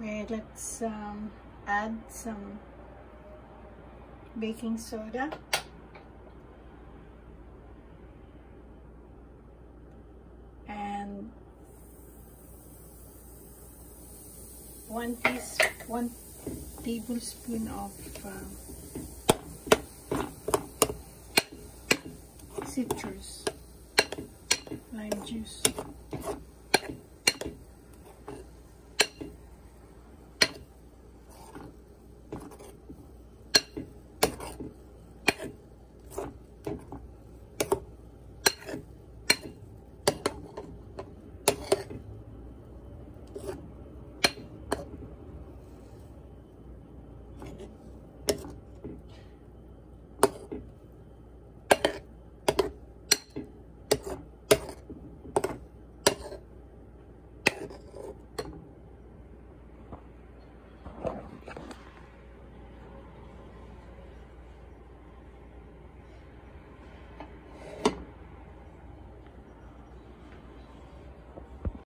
Okay, let's um, add some baking soda. And one teaspoon, one tablespoon of uh, citrus lime juice.